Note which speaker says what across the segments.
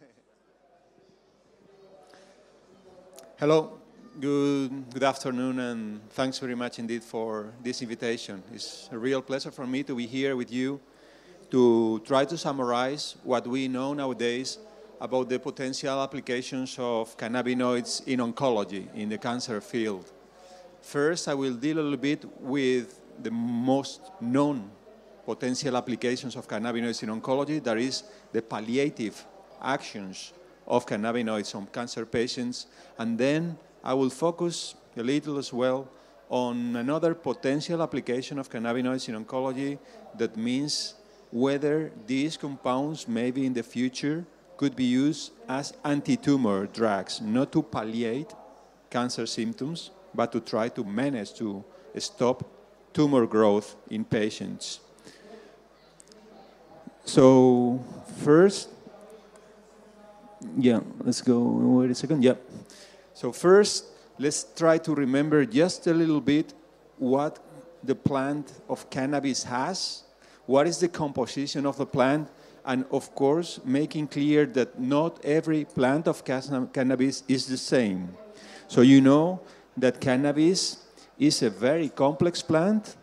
Speaker 1: Hello, good, good afternoon, and thanks very much indeed for this invitation. It's a real pleasure for me to be here with you to try to summarize what we know nowadays about the potential applications of cannabinoids in oncology, in the cancer field. First, I will deal a little bit with the most known potential applications of cannabinoids in oncology, that is the palliative actions of cannabinoids on cancer patients. And then I will focus a little as well on another potential application of cannabinoids in oncology that means whether these compounds maybe in the future could be used as anti-tumor drugs, not to palliate cancer symptoms, but to try to manage to stop tumor growth in patients. So first, yeah, let's go, wait a second, yeah. So first, let's try to remember just a little bit what the plant of cannabis has, what is the composition of the plant, and of course, making clear that not every plant of cannabis is the same. So you know that cannabis is a very complex plant.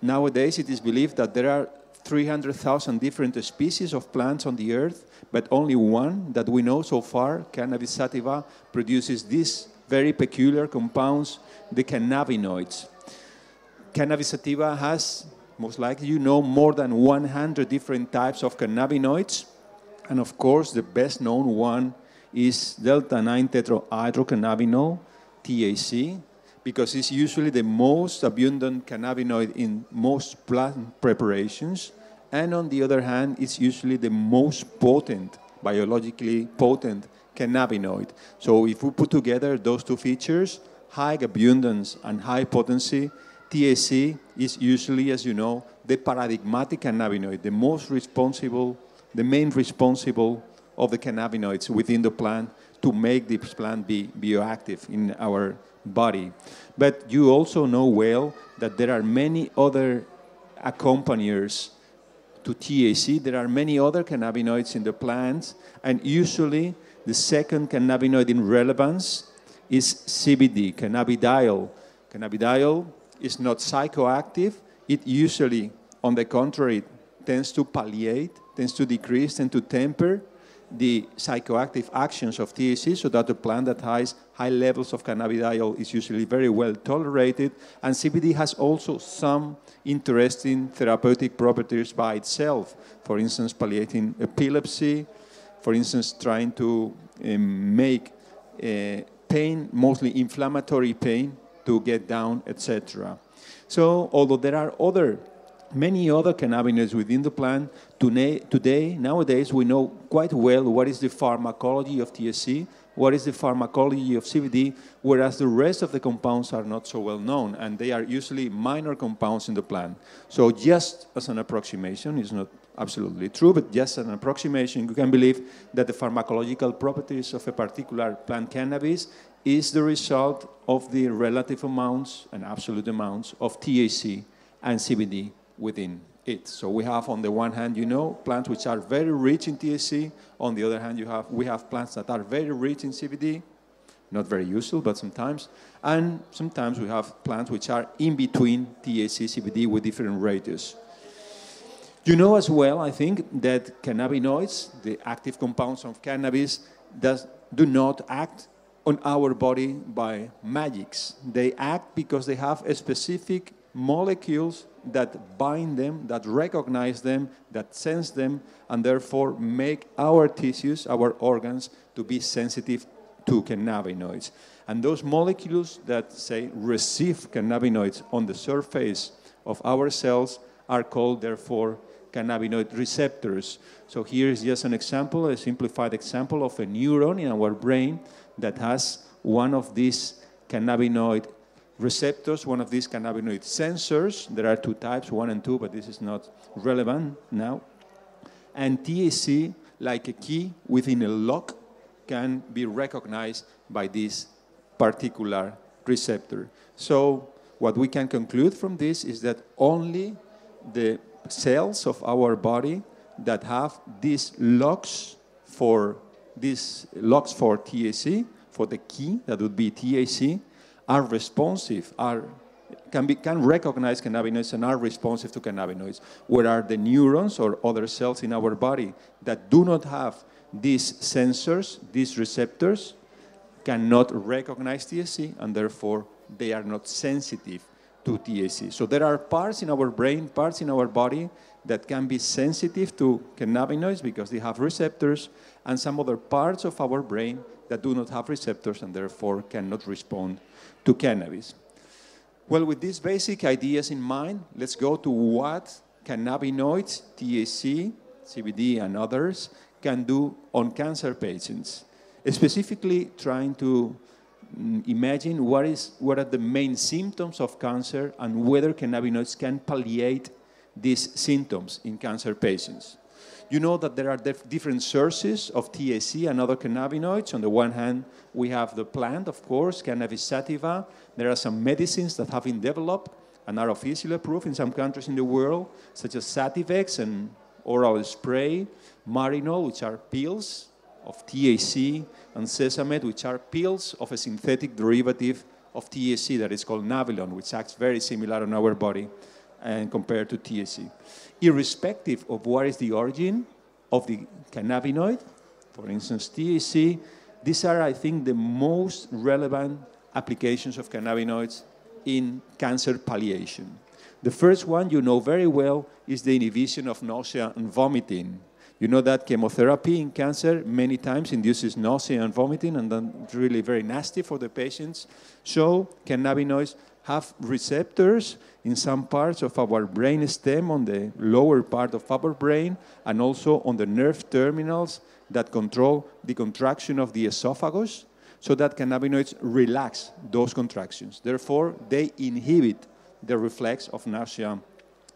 Speaker 1: Nowadays, it is believed that there are 300,000 different species of plants on the earth, but only one that we know so far, Cannabis sativa, produces these very peculiar compounds, the cannabinoids. Cannabis sativa has, most likely you know, more than 100 different types of cannabinoids. And of course, the best known one is delta 9 tetrahydrocannabinol, THC, because it's usually the most abundant cannabinoid in most plant preparations. And on the other hand, it's usually the most potent, biologically potent cannabinoid. So if we put together those two features, high abundance and high potency, THC is usually, as you know, the paradigmatic cannabinoid, the most responsible, the main responsible of the cannabinoids within the plant to make this plant be bioactive in our body. But you also know well that there are many other accompaniers to THC. There are many other cannabinoids in the plants, and usually the second cannabinoid in relevance is CBD, cannabidiol. Cannabidiol is not psychoactive. It usually, on the contrary, tends to palliate, tends to decrease, and to temper the psychoactive actions of THC so that the plant that has high levels of cannabidiol is usually very well tolerated. And CBD has also some interesting therapeutic properties by itself. For instance, palliating epilepsy, for instance, trying to um, make uh, pain, mostly inflammatory pain, to get down, etc. So, although there are other many other cannabinoids within the plant. Today, nowadays, we know quite well what is the pharmacology of THC, what is the pharmacology of CBD, whereas the rest of the compounds are not so well known, and they are usually minor compounds in the plant. So just as an approximation, it's not absolutely true, but just as an approximation, you can believe that the pharmacological properties of a particular plant cannabis is the result of the relative amounts and absolute amounts of THC and CBD within it. So we have on the one hand, you know, plants which are very rich in THC. On the other hand, you have we have plants that are very rich in CBD, not very useful, but sometimes. And sometimes we have plants which are in between THC, CBD with different radius. You know as well, I think, that cannabinoids, the active compounds of cannabis, does, do not act on our body by magics. They act because they have specific molecules that bind them, that recognize them, that sense them, and therefore make our tissues, our organs, to be sensitive to cannabinoids. And those molecules that say receive cannabinoids on the surface of our cells are called, therefore, cannabinoid receptors. So here is just an example, a simplified example of a neuron in our brain that has one of these cannabinoid receptors, one of these cannabinoid sensors. There are two types, one and two, but this is not relevant now. And THC, like a key within a lock, can be recognized by this particular receptor. So what we can conclude from this is that only the cells of our body that have these locks for these locks for THC, for the key, that would be THC, are responsive, are can, be, can recognize cannabinoids and are responsive to cannabinoids, where are the neurons or other cells in our body that do not have these sensors, these receptors, cannot recognize THC, and therefore they are not sensitive to THC. So there are parts in our brain, parts in our body that can be sensitive to cannabinoids because they have receptors, and some other parts of our brain that do not have receptors and therefore cannot respond to cannabis. Well, with these basic ideas in mind, let's go to what cannabinoids, THC, CBD, and others can do on cancer patients. Specifically, trying to mm, imagine what, is, what are the main symptoms of cancer and whether cannabinoids can palliate these symptoms in cancer patients. You know that there are different sources of THC and other cannabinoids. On the one hand, we have the plant, of course, cannabis sativa. There are some medicines that have been developed and are officially approved in some countries in the world, such as Sativex and oral spray, Marinol, which are pills of THC, and Cesamet, which are pills of a synthetic derivative of THC that is called Nabilone, which acts very similar on our body and compared to THC irrespective of what is the origin of the cannabinoid, for instance, THC, these are, I think, the most relevant applications of cannabinoids in cancer palliation. The first one you know very well is the inhibition of nausea and vomiting. You know that chemotherapy in cancer many times induces nausea and vomiting, and then really very nasty for the patients. So cannabinoids have receptors in some parts of our brain stem on the lower part of our brain and also on the nerve terminals that control the contraction of the esophagus so that cannabinoids relax those contractions. Therefore, they inhibit the reflex of nausea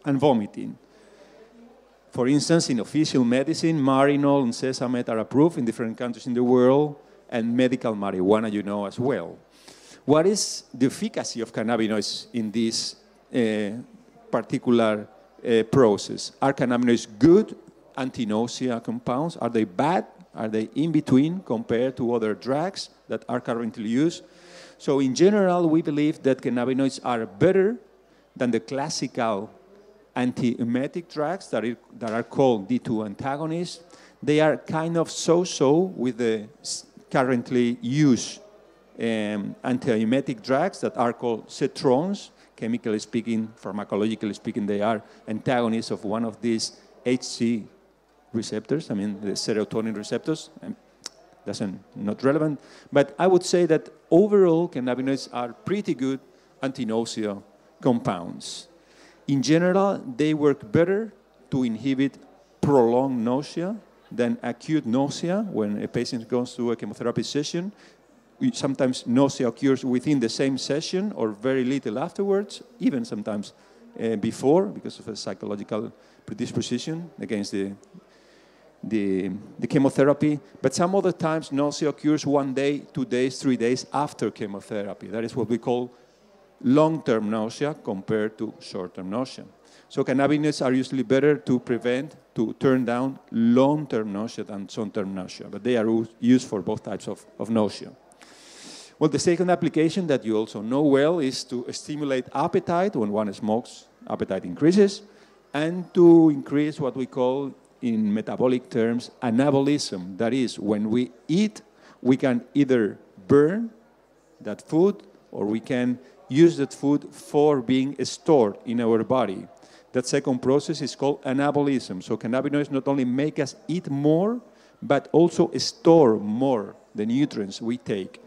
Speaker 1: and vomiting. For instance, in official medicine, Marinol and Cesamet are approved in different countries in the world, and medical marijuana, you know, as well. What is the efficacy of cannabinoids in this uh, particular uh, process? Are cannabinoids good anti-nausea compounds? Are they bad? Are they in between compared to other drugs that are currently used? So in general, we believe that cannabinoids are better than the classical anti-emetic drugs that, are, that are called D2 antagonists. They are kind of so-so with the currently used um, antiemetic drugs that are called setrons. Chemically speaking, pharmacologically speaking, they are antagonists of one of these HC receptors, I mean the serotonin receptors. Um, doesn't not relevant, but I would say that overall cannabinoids are pretty good anti-nausea compounds. In general, they work better to inhibit prolonged nausea than acute nausea when a patient goes through a chemotherapy session sometimes nausea occurs within the same session or very little afterwards, even sometimes uh, before because of a psychological predisposition against the, the, the, chemotherapy. But some other times nausea occurs one day, two days, three days after chemotherapy. That is what we call long-term nausea compared to short-term nausea. So cannabinoids are usually better to prevent, to turn down long-term nausea than short-term nausea, but they are used for both types of, of nausea. Well, the second application that you also know well is to stimulate appetite when one smokes, appetite increases, and to increase what we call in metabolic terms anabolism. That is, when we eat, we can either burn that food or we can use that food for being stored in our body. That second process is called anabolism. So cannabinoids not only make us eat more, but also store more the nutrients we take.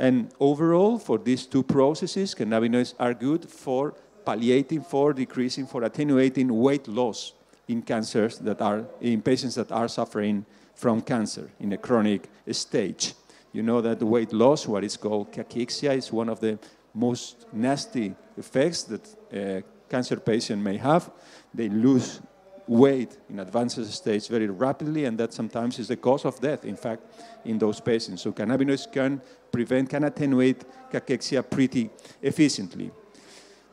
Speaker 1: And overall, for these two processes, cannabinoids are good for palliating, for decreasing, for attenuating weight loss in cancers that are, in patients that are suffering from cancer in a chronic stage. You know that weight loss, what is called cachexia, is one of the most nasty effects that a cancer patient may have. They lose weight in advanced stage very rapidly, and that sometimes is the cause of death, in fact, in those patients. So cannabinoids can prevent, can attenuate cachexia pretty efficiently.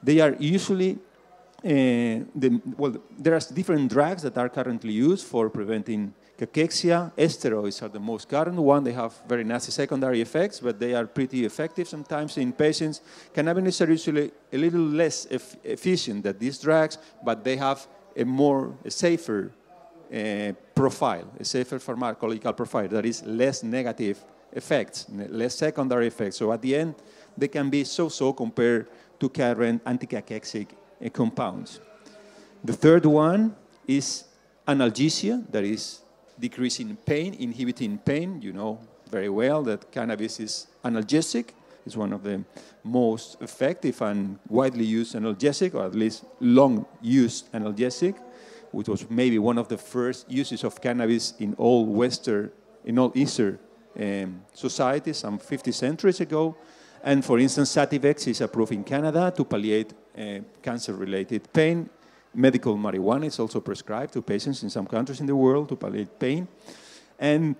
Speaker 1: They are usually, uh, the, well, there are different drugs that are currently used for preventing Cachexia, steroids are the most current one. They have very nasty secondary effects, but they are pretty effective sometimes in patients. Cannabinoids are usually a little less efficient than these drugs, but they have a more a safer uh, profile, a safer pharmacological profile that is less negative effects, less secondary effects. So at the end, they can be so-so compared to current anticachexic uh, compounds. The third one is analgesia, that is decreasing pain, inhibiting pain. You know very well that cannabis is analgesic. It's one of the most effective and widely used analgesic, or at least long used analgesic, which was maybe one of the first uses of cannabis in all Western, in all Eastern um, societies some 50 centuries ago. And for instance, Sativex is approved in Canada to palliate uh, cancer-related pain Medical marijuana is also prescribed to patients in some countries in the world to palliate pain. And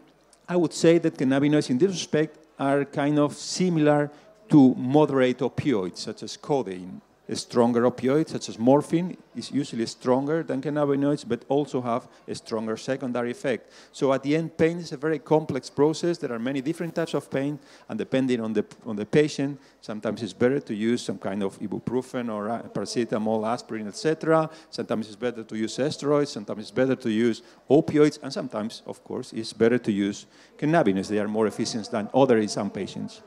Speaker 1: I would say that cannabinoids in this respect are kind of similar to moderate opioids, such as codeine stronger opioid, such as morphine, is usually stronger than cannabinoids, but also have a stronger secondary effect. So at the end, pain is a very complex process. There are many different types of pain, and depending on the, on the patient, sometimes it's better to use some kind of ibuprofen or paracetamol, aspirin, etc. Sometimes it's better to use steroids, sometimes it's better to use opioids, and sometimes, of course, it's better to use cannabinoids. They are more efficient than other in some patients.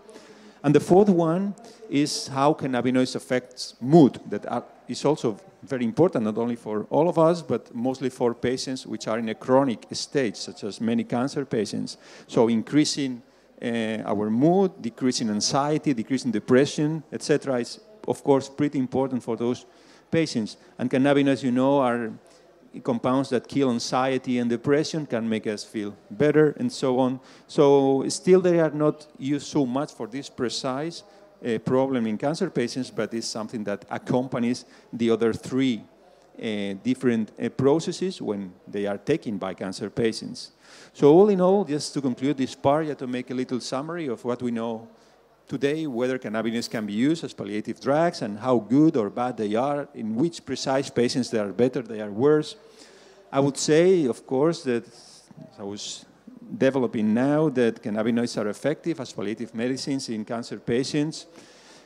Speaker 1: And the fourth one is how cannabinoids affect mood. That is also very important, not only for all of us, but mostly for patients which are in a chronic stage, such as many cancer patients. So increasing uh, our mood, decreasing anxiety, decreasing depression, etc., is of course pretty important for those patients. And cannabinoids, you know, are compounds that kill anxiety and depression can make us feel better and so on. So still they are not used so much for this precise uh, problem in cancer patients, but it's something that accompanies the other three uh, different uh, processes when they are taken by cancer patients. So all in all, just to conclude this part, yeah, to make a little summary of what we know today, whether cannabinoids can be used as palliative drugs and how good or bad they are, in which precise patients they are better, they are worse. I would say, of course, that I was developing now that cannabinoids are effective as palliative medicines in cancer patients.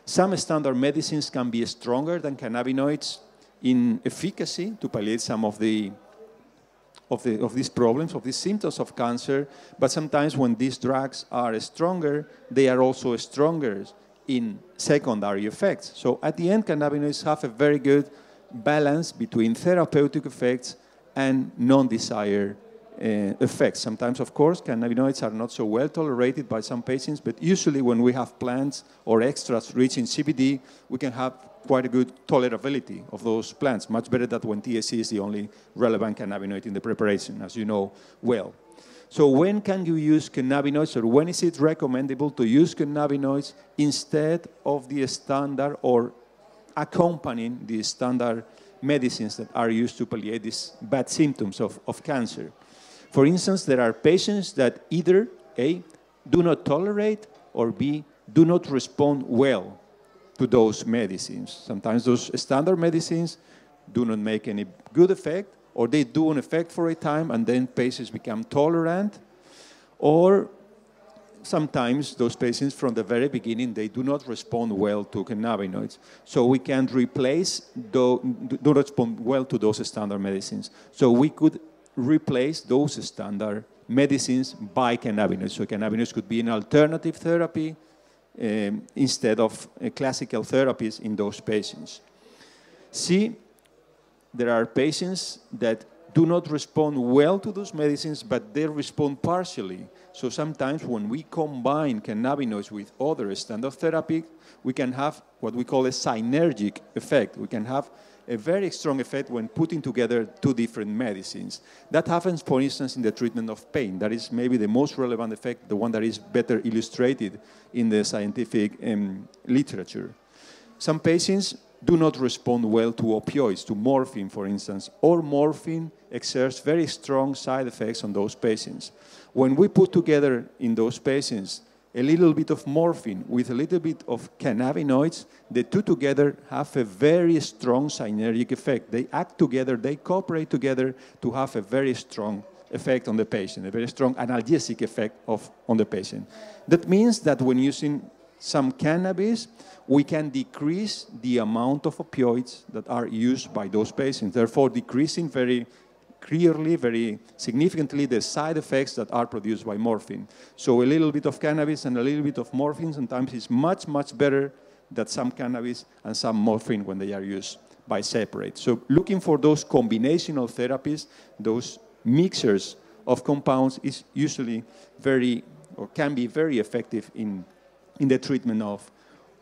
Speaker 1: Some standard medicines can be stronger than cannabinoids in efficacy to palliate some of the of, the, of these problems, of these symptoms of cancer, but sometimes when these drugs are stronger, they are also stronger in secondary effects. So at the end, cannabinoids have a very good balance between therapeutic effects and non-desired uh, effects. Sometimes, of course, cannabinoids are not so well tolerated by some patients, but usually when we have plants or extracts rich in CBD, we can have quite a good tolerability of those plants, much better than when THC is the only relevant cannabinoid in the preparation, as you know well. So when can you use cannabinoids or when is it recommendable to use cannabinoids instead of the standard or accompanying the standard medicines that are used to palliate these bad symptoms of, of cancer? For instance, there are patients that either A, do not tolerate or B, do not respond well to those medicines. Sometimes those standard medicines do not make any good effect, or they do an effect for a time and then patients become tolerant, or sometimes those patients from the very beginning they do not respond well to cannabinoids. So we can replace do, do respond well to those standard medicines. So we could replace those standard medicines by cannabinoids. So cannabinoids could be an alternative therapy um, instead of uh, classical therapies in those patients. See, there are patients that do not respond well to those medicines, but they respond partially. So sometimes when we combine cannabinoids with other standard therapy, we can have what we call a synergic effect. We can have a very strong effect when putting together two different medicines. That happens, for instance, in the treatment of pain. That is maybe the most relevant effect, the one that is better illustrated in the scientific um, literature. Some patients do not respond well to opioids, to morphine, for instance, or morphine exerts very strong side effects on those patients. When we put together in those patients a little bit of morphine with a little bit of cannabinoids, the two together have a very strong synergic effect. They act together, they cooperate together to have a very strong effect on the patient, a very strong analgesic effect of, on the patient. That means that when using some cannabis, we can decrease the amount of opioids that are used by those patients, therefore decreasing very clearly, very significantly, the side effects that are produced by morphine. So a little bit of cannabis and a little bit of morphine sometimes is much, much better than some cannabis and some morphine when they are used by separate. So looking for those combinational therapies, those mixers of compounds is usually very, or can be very effective in, in the treatment of,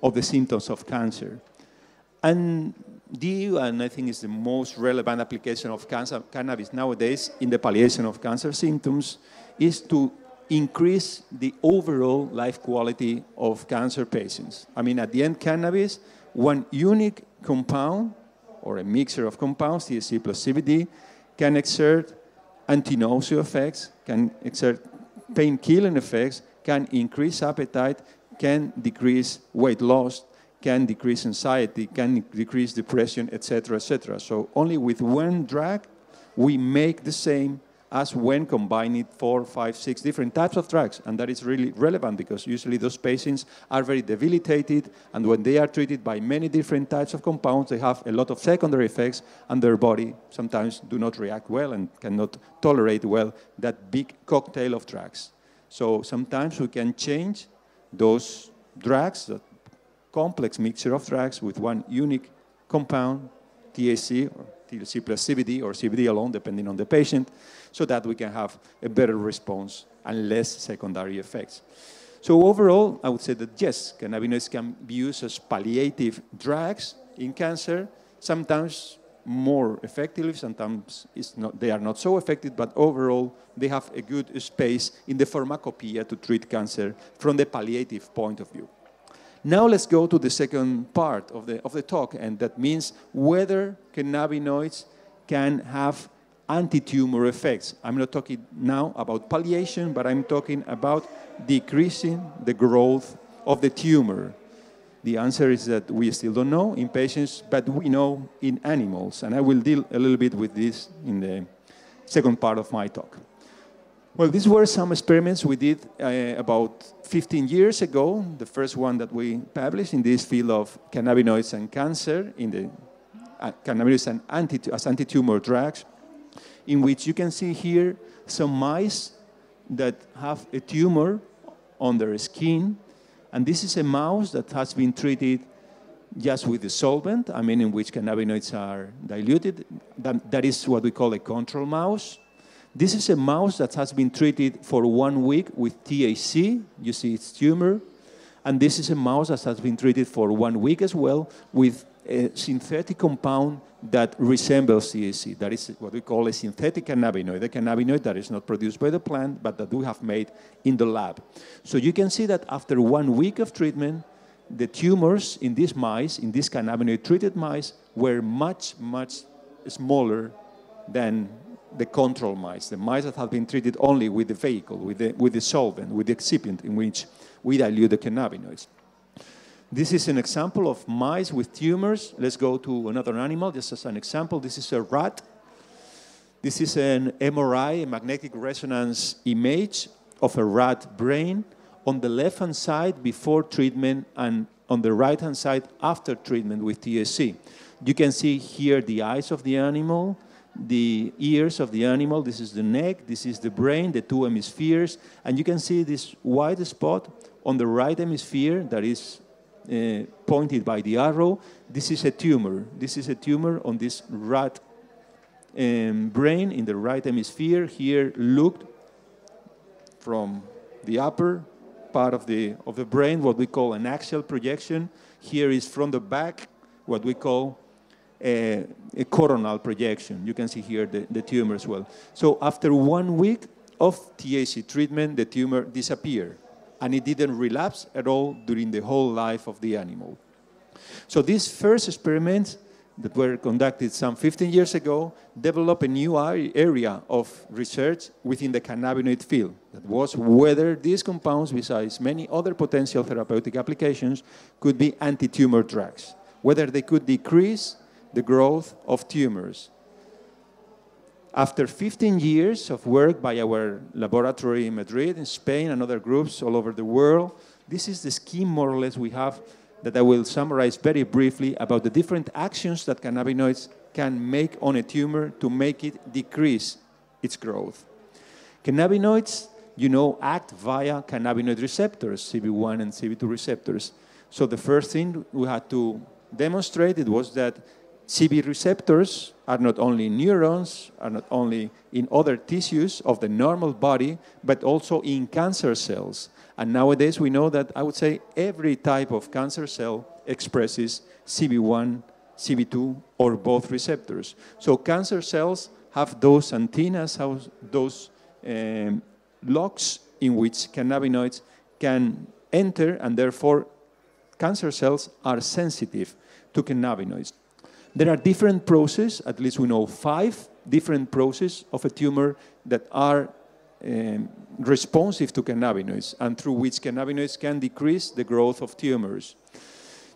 Speaker 1: of the symptoms of cancer. And DU, and I think is the most relevant application of cancer, cannabis nowadays in the palliation of cancer symptoms, is to increase the overall life quality of cancer patients. I mean, at the end, cannabis, one unique compound or a mixture of compounds, THC plus CBD, can exert anti-nausea effects, can exert pain-killing effects, can increase appetite, can decrease weight loss, can decrease anxiety, can decrease depression, etc., etc. So only with one drug, we make the same as when combining four, five, six different types of drugs. And that is really relevant because usually those patients are very debilitated, and when they are treated by many different types of compounds, they have a lot of secondary effects, and their body sometimes do not react well and cannot tolerate well that big cocktail of drugs. So sometimes we can change those drugs, that complex mixture of drugs with one unique compound, THC or THC plus CBD or CBD alone, depending on the patient, so that we can have a better response and less secondary effects. So overall, I would say that yes, cannabinoids can be used as palliative drugs in cancer, sometimes more effectively, sometimes not, they are not so effective, but overall, they have a good space in the pharmacopoeia to treat cancer from the palliative point of view. Now let's go to the second part of the, of the talk, and that means whether cannabinoids can have anti-tumor effects. I'm not talking now about palliation, but I'm talking about decreasing the growth of the tumor. The answer is that we still don't know in patients, but we know in animals, and I will deal a little bit with this in the second part of my talk. Well, these were some experiments we did uh, about 15 years ago. The first one that we published in this field of cannabinoids and cancer, in the uh, cannabinoids and anti, as anti-tumor drugs, in which you can see here some mice that have a tumor on their skin, and this is a mouse that has been treated just with the solvent, I mean, in which cannabinoids are diluted. that, that is what we call a control mouse. This is a mouse that has been treated for one week with THC. You see its tumor. And this is a mouse that has been treated for one week as well with a synthetic compound that resembles THC. That is what we call a synthetic cannabinoid, a cannabinoid that is not produced by the plant, but that we have made in the lab. So you can see that after one week of treatment, the tumors in these mice, in these cannabinoid treated mice, were much, much smaller than the control mice, the mice that have been treated only with the vehicle, with the, with the solvent, with the excipient in which we dilute the cannabinoids. This is an example of mice with tumors. Let's go to another animal, just as an example. This is a rat. This is an MRI, a magnetic resonance image of a rat brain on the left hand side before treatment and on the right hand side after treatment with THC. You can see here the eyes of the animal, the ears of the animal. This is the neck, this is the brain, the two hemispheres. And you can see this white spot on the right hemisphere that is uh, pointed by the arrow. This is a tumor. This is a tumor on this rat um, brain in the right hemisphere. Here looked from the upper part of the, of the brain, what we call an axial projection. Here is from the back, what we call a, coronal projection. You can see here the, the tumor as well. So after one week of THC treatment, the tumor disappeared. And it didn't relapse at all during the whole life of the animal. So these first experiments that were conducted some 15 years ago developed a new area of research within the cannabinoid field. That was whether these compounds, besides many other potential therapeutic applications, could be anti-tumor drugs, whether they could decrease the growth of tumors. After 15 years of work by our laboratory in Madrid, in Spain, and other groups all over the world, this is the scheme more or less we have that I will summarize very briefly about the different actions that cannabinoids can make on a tumor to make it decrease its growth. Cannabinoids, you know, act via cannabinoid receptors, CB1 and CB2 receptors. So the first thing we had to demonstrate it was that CB receptors are not only in neurons, are not only in other tissues of the normal body, but also in cancer cells. And nowadays we know that I would say every type of cancer cell expresses CB1, CB2, or both receptors. So cancer cells have those antennas, those um, locks in which cannabinoids can enter, and therefore cancer cells are sensitive to cannabinoids. There are different processes, at least we know five different processes of a tumor that are um, responsive to cannabinoids and through which cannabinoids can decrease the growth of tumors.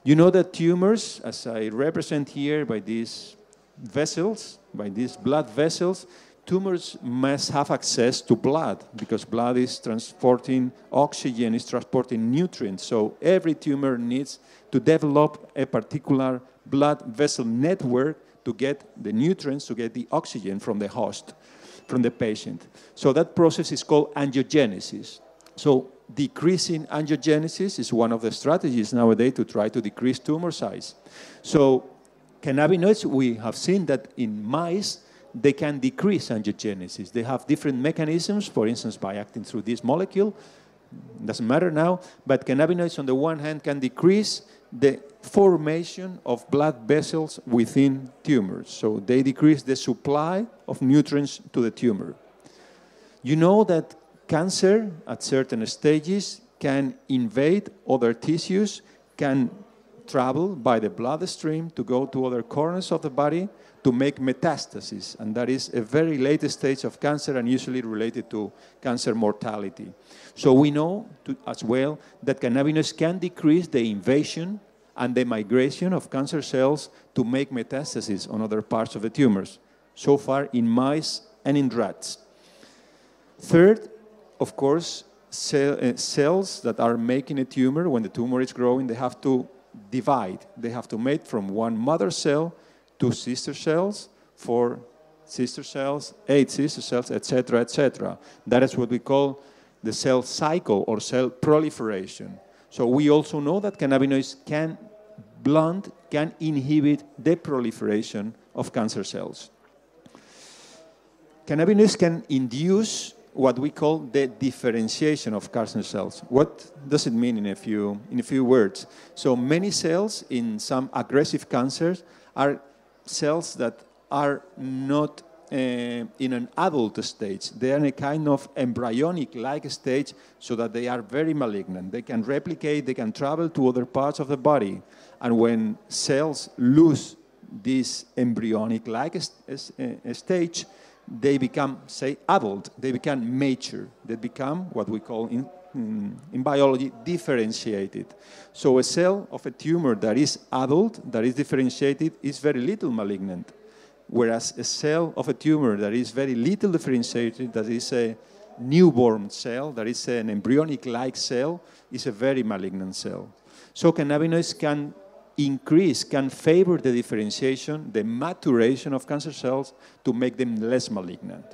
Speaker 1: You know that tumors, as I represent here by these vessels, by these blood vessels, tumors must have access to blood because blood is transporting oxygen, is transporting nutrients. So every tumor needs to develop a particular blood vessel network to get the nutrients, to get the oxygen from the host, from the patient. So that process is called angiogenesis. So decreasing angiogenesis is one of the strategies nowadays to try to decrease tumor size. So cannabinoids, we have seen that in mice, they can decrease angiogenesis. They have different mechanisms, for instance, by acting through this molecule, doesn't matter now, but cannabinoids on the one hand can decrease the formation of blood vessels within tumors. So they decrease the supply of nutrients to the tumor. You know that cancer at certain stages can invade other tissues, can travel by the bloodstream to go to other corners of the body to make metastasis. And that is a very late stage of cancer and usually related to cancer mortality. So we know to, as well that cannabinoids can decrease the invasion and the migration of cancer cells to make metastases on other parts of the tumors, so far in mice and in rats. Third, of course, cell, uh, cells that are making a tumor, when the tumor is growing, they have to divide. They have to mate from one mother cell to sister cells, four sister cells, eight sister cells, etc., etc. That is what we call the cell cycle or cell proliferation. So we also know that cannabinoids can blunt, can inhibit the proliferation of cancer cells. Cannabinoids can induce what we call the differentiation of cancer cells. What does it mean in a few, in a few words? So many cells in some aggressive cancers are cells that are not Uh, in an adult stage. They are in a kind of embryonic-like stage so that they are very malignant. They can replicate, they can travel to other parts of the body. And when cells lose this embryonic-like uh, stage, they become, say, adult. They become mature. They become what we call in, in, in, biology differentiated. So a cell of a tumor that is adult, that is differentiated, is very little malignant. Whereas a cell of a tumor that is very little differentiated, that is a newborn cell, that is an embryonic-like cell, is a very malignant cell. So cannabinoids can increase, can favor the differentiation, the maturation of cancer cells to make them less malignant.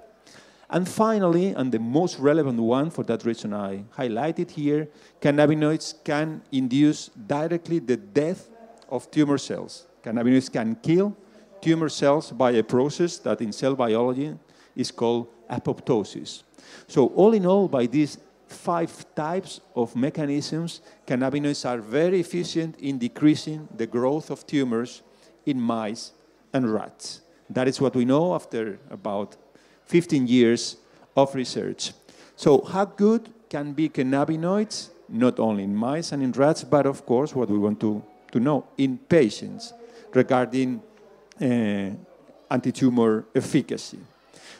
Speaker 1: And finally, and the most relevant one for that reason I highlighted here, cannabinoids can induce directly the death of tumor cells. Cannabinoids can kill tumor cells by a process that in cell biology is called apoptosis. So all in all, by these five types of mechanisms, cannabinoids are very efficient in decreasing the growth of tumors in mice and rats. That is what we know after about 15 years of research. So how good can be cannabinoids, not only in mice and in rats, but of course what we want to, to know in patients regarding Eh, anti-tumor efficacy.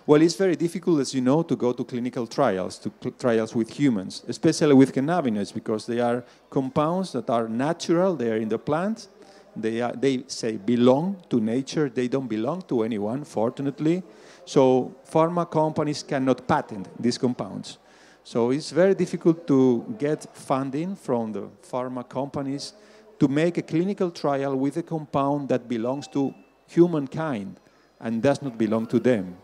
Speaker 1: Well, it's very difficult, as you know, to go to clinical trials, to cl trials with humans, especially with cannabinoids, because they are compounds that are natural, they are in the plant, they, are, they say belong to nature, they don't belong to anyone, fortunately. So pharma companies cannot patent these compounds. So it's very difficult to get funding from the pharma companies to make a clinical trial with a compound that belongs to humankind and does not belong to them.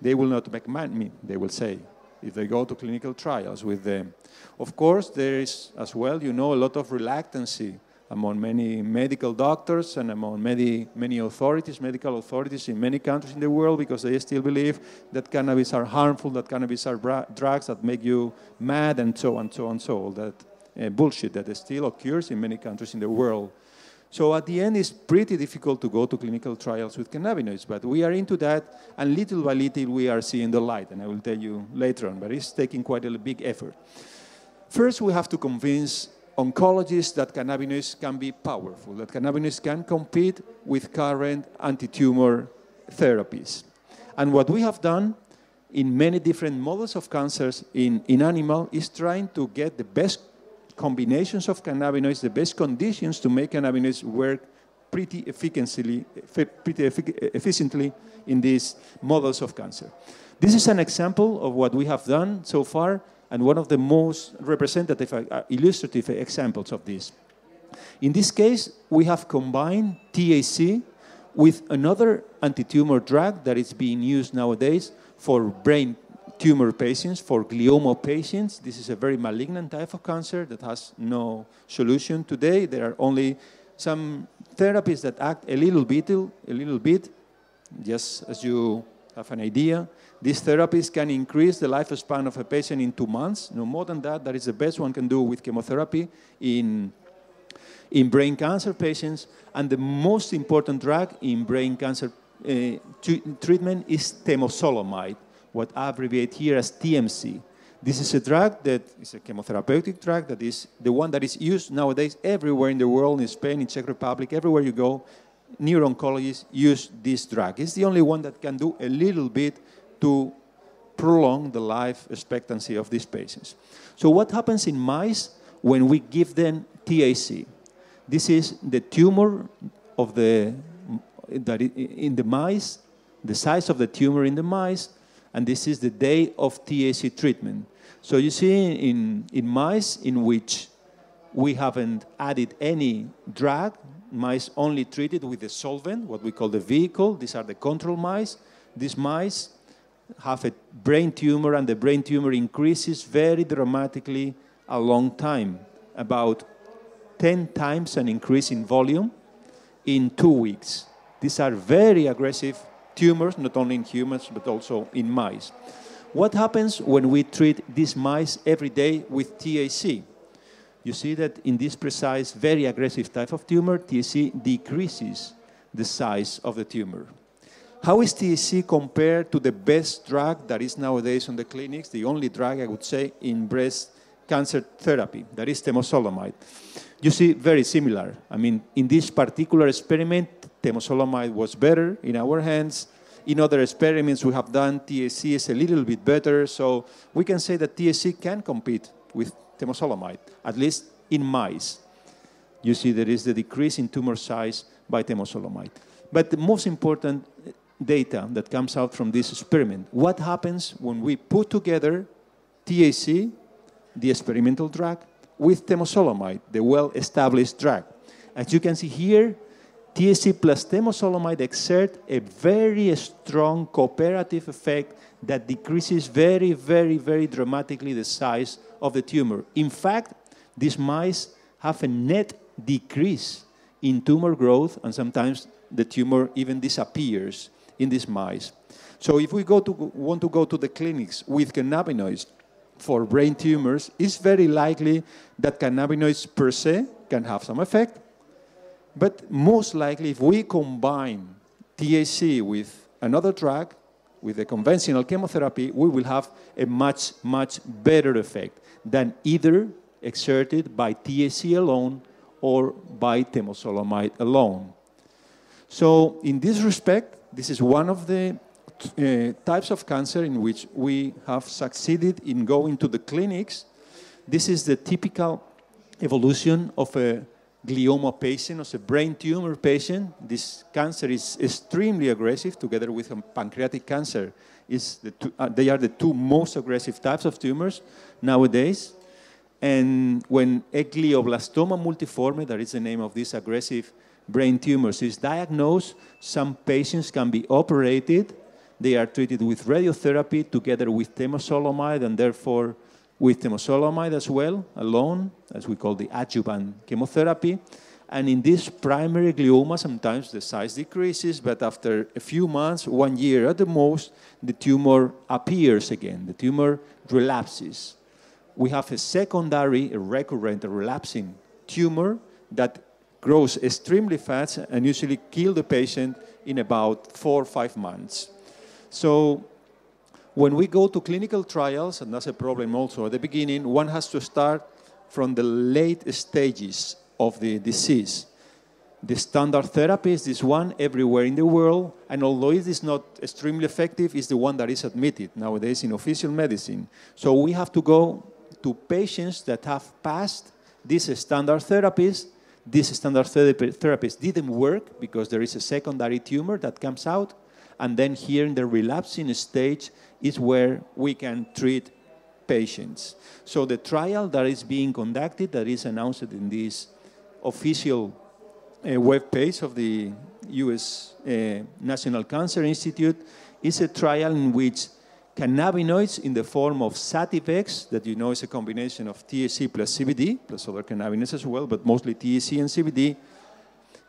Speaker 1: They will not make money, they will say, if they go to clinical trials with them. Of course, there is as well, you know, a lot of reluctancy among many medical doctors and among many, many authorities, medical authorities in many countries in the world, because they still believe that cannabis are harmful, that cannabis are drugs that make you mad, and so on, so on, so. That uh, bullshit that still occurs in many countries in the world. So at the end, it's pretty difficult to go to clinical trials with cannabinoids, but we are into that, and little by little we are seeing the light, and I will tell you later on, but it's taking quite a big effort. First, we have to convince oncologists that cannabinoids can be powerful, that cannabinoids can compete with current anti-tumor therapies. And what we have done in many different models of cancers in, in animal is trying to get the best combinations of cannabinoids, the best conditions to make cannabinoids work pretty efficiently, pretty efficiently in these models of cancer. This is an example of what we have done so far and one of the most representative, uh, illustrative examples of this. In this case, we have combined THC with another anti-tumor drug that is being used nowadays for brain tumor patients, for glioma patients. This is a very malignant type of cancer that has no solution today. There are only some therapies that act a little bit, a little bit, just as you have an idea. These therapies can increase the lifespan of a patient in two months. No more than that. That is the best one can do with chemotherapy in, in brain cancer patients. And the most important drug in brain cancer uh, treatment is temozolomide, what I abbreviate here as TMC. This is a drug that is a chemotherapeutic drug that is the one that is used nowadays everywhere in the world, in Spain, in Czech Republic, everywhere you go, neuro-oncologists use this drug. It's the only one that can do a little bit to prolong the life expectancy of these patients. So what happens in mice when we give them THC? This is the tumor of the that in the mice, the size of the tumor in the mice, and this is the day of THC treatment. So you see in, in mice in which we haven't added any drug, mice only treated with the solvent, what we call the vehicle. These are the control mice. These mice have a brain tumor, and the brain tumor increases very dramatically a long time, about 10 times an increase in volume in two weeks. These are very aggressive tumors, not only in humans, but also in mice. What happens when we treat these mice every day with THC? You see that in this precise, very aggressive type of tumor, THC decreases the size of the tumor. How is THC compared to the best drug that is nowadays on the clinics, the only drug I would say in breast cancer therapy, that is temozolomide? You see, very similar. I mean, in this particular experiment, temozolomide was better in our hands. In other experiments we have done, THC is a little bit better. So we can say that THC can compete with temozolomide, at least in mice. You see, there is the decrease in tumor size by temozolomide. But the most important data that comes out from this experiment. What happens when we put together THC, the experimental drug, with temozolomide, the well-established drug? As you can see here, THC plus temozolomide exert a very strong cooperative effect that decreases very, very, very dramatically the size of the tumor. In fact, these mice have a net decrease in tumor growth, and sometimes the tumor even disappears in these mice. So if we go to, want to go to the clinics with cannabinoids for brain tumors, it's very likely that cannabinoids per se can have some effect. But most likely, if we combine THC with another drug, with a conventional chemotherapy, we will have a much, much better effect than either exerted by THC alone or by temozolomide alone. So, in this respect, this is one of the uh, types of cancer in which we have succeeded in going to the clinics. This is the typical evolution of a glioma patient, as a brain tumor patient. This cancer is extremely aggressive, together with pancreatic cancer. Is the two, uh, they are the two most aggressive types of tumors nowadays. And when glioblastoma multiforme, that is the name of this aggressive brain tumors, is diagnosed, some patients can be operated. They are treated with radiotherapy together with temozolomide and therefore with temozolomide as well, alone, as we call the adjuvant chemotherapy. And in this primary glioma, sometimes the size decreases, but after a few months, one year at the most, the tumor appears again. The tumor relapses. We have a secondary, a recurrent, a relapsing tumor that grows extremely fast and usually kill the patient in about four or five months. So when we go to clinical trials, and that's a problem also at the beginning, one has to start from the late stages of the disease. The standard therapy is this one everywhere in the world, and although it is not extremely effective, it's the one that is admitted nowadays in official medicine. So we have to go to patients that have passed these standard therapies. These standard therapies didn't work because there is a secondary tumor that comes out, and then here in the relapsing stage is where we can treat patients. So the trial that is being conducted, that is announced in this official uh, web page of the U.S. Uh, National Cancer Institute, is a trial in which cannabinoids in the form of Sativex, that you know is a combination of THC plus CBD, plus other cannabinoids as well, but mostly THC and CBD,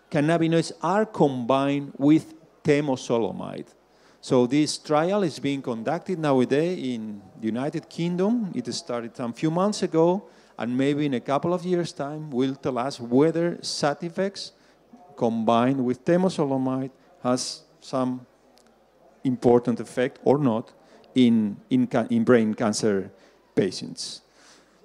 Speaker 1: cannabinoids are combined with temozolomide. So this trial is being conducted nowadays in the United Kingdom. It started some few months ago, and maybe in a couple of years' time will tell us whether Sativex combined with temozolomide has some important effect or not in, in, in brain cancer patients.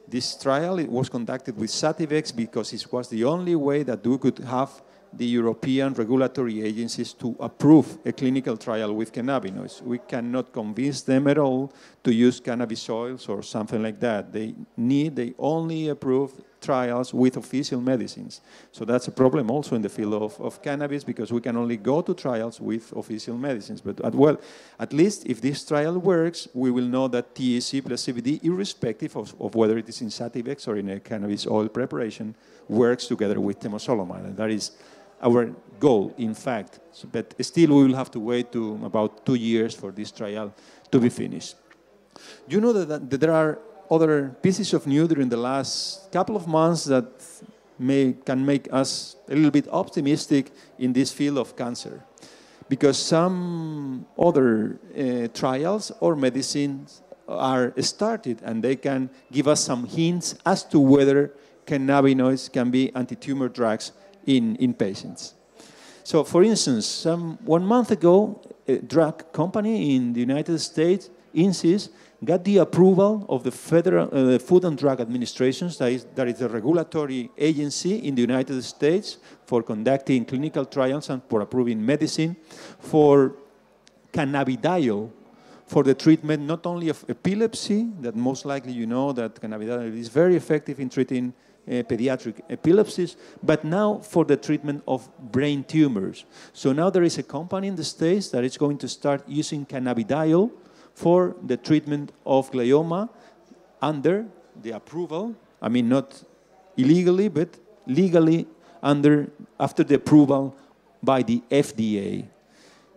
Speaker 1: This trial was conducted with Sativex because it was the only way that we could have the European regulatory agencies to approve a clinical trial with cannabinoids. We cannot convince them at all to use cannabis oils or something like that. They need, they only approve trials with official medicines. So that's a problem also in the field of, of cannabis because we can only go to trials with official medicines. But at, well, at least if this trial works, we will know that THC plus CBD, irrespective of, of whether it is in Sativex or in a cannabis oil preparation, works together with temozolomide. And that is our goal, in fact. So, but still, we will have to wait to about two years for this trial to be finished. You know that, that there are other pieces of news during the last couple of months that may, can make us a little bit optimistic in this field of cancer. Because some other uh, trials or medicines are started and they can give us some hints as to whether cannabinoids can be anti-tumor drugs in, in patients. So, for instance, some, one month ago, a drug company in the United States, Insys, got the approval of the Federal uh, Food and Drug Administration, that is, that is the regulatory agency in the United States for conducting clinical trials and for approving medicine, for cannabidiol, for the treatment not only of epilepsy, that most likely you know that cannabidiol is very effective in treating pediatric epilepsies, but now for the treatment of brain tumors. So now there is a company in the States that is going to start using cannabidiol for the treatment of glioma under the approval, I mean, not illegally, but legally under, after the approval by the FDA.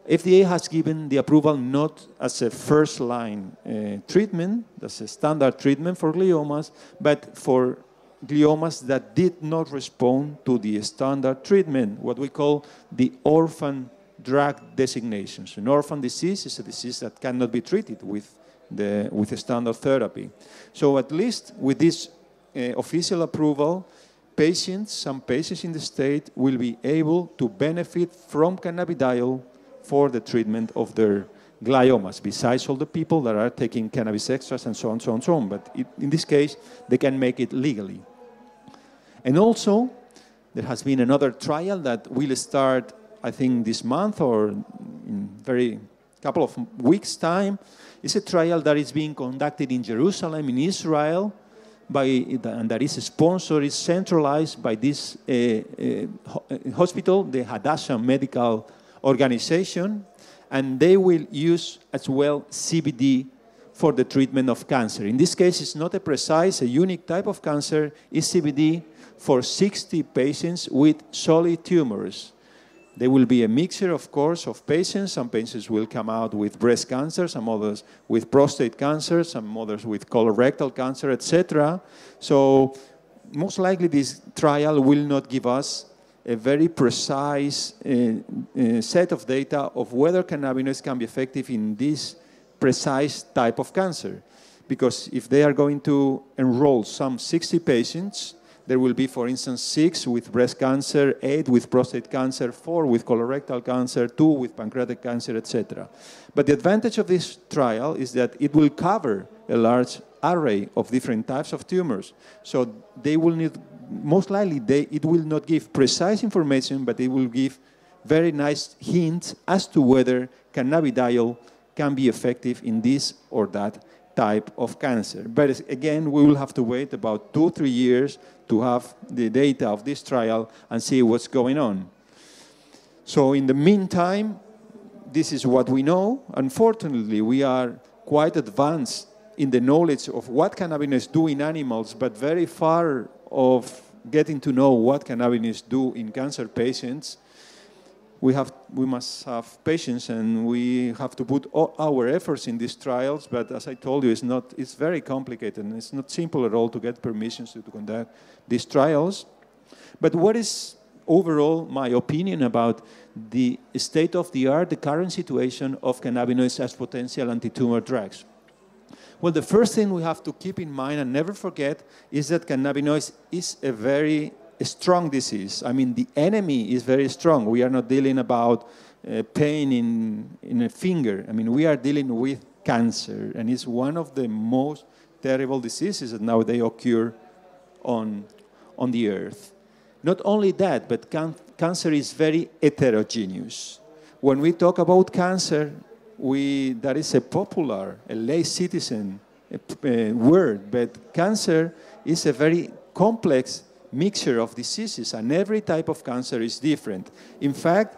Speaker 1: FDA has given the approval not as a first line uh, treatment, as a standard treatment for gliomas, but for gliomas that did not respond to the standard treatment, what we call the orphan drug designations. An orphan disease is a disease that cannot be treated with, the, with standard therapy. So at least with this uh, official approval, patients, some patients in the state will be able to benefit from cannabidiol for the treatment of their gliomas, besides all the people that are taking cannabis extras and so on, so on, so on. But it, in this case, they can make it legally. And also, there has been another trial that will start, I think, this month or in very couple of weeks' time. It's a trial that is being conducted in Jerusalem, in Israel, by, and that is sponsored, is centralized by this uh, uh, hospital, the Hadassah Medical Organization, and they will use as well CBD for the treatment of cancer. In this case, it's not a precise, a unique type of cancer, it's CBD for 60 patients with solid tumors. There will be a mixture, of course, of patients. Some patients will come out with breast cancer, some others with prostate cancer, some others with colorectal cancer, etc. So most likely this trial will not give us a very precise uh, uh, set of data of whether cannabinoids can be effective in this precise type of cancer. Because if they are going to enroll some 60 patients, there will be, for instance, six with breast cancer, eight with prostate cancer, four with colorectal cancer, two with pancreatic cancer, etc. But the advantage of this trial is that it will cover a large array of different types of tumors. So they will need, most likely, they, it will not give precise information, but it will give very nice hints as to whether cannabidiol can be effective in this or that type of cancer. But again, we will have to wait about two, three years to have the data of this trial and see what's going on. So in the meantime, this is what we know. Unfortunately, we are quite advanced in the knowledge of what cannabinoids do in animals, but very far of getting to know what cannabinoids do in cancer patients we, have, we must have patience and we have to put all our efforts in these trials. But as I told you, it's, not, it's very complicated and it's not simple at all to get permissions to, to conduct these trials. But what is overall my opinion about the state of the art, the current situation of cannabinoids as potential anti-tumor drugs? Well, the first thing we have to keep in mind and never forget is that cannabinoids is a very strong disease. I mean, the enemy is very strong. We are not dealing about uh, pain in, in a finger. I mean, we are dealing with cancer, and it's one of the most terrible diseases that now they occur on, on the earth. Not only that, but can cancer is very heterogeneous. When we talk about cancer, we, that is a popular, a lay citizen a, word, but cancer is a very complex mixture of diseases, and every type of cancer is different. In fact,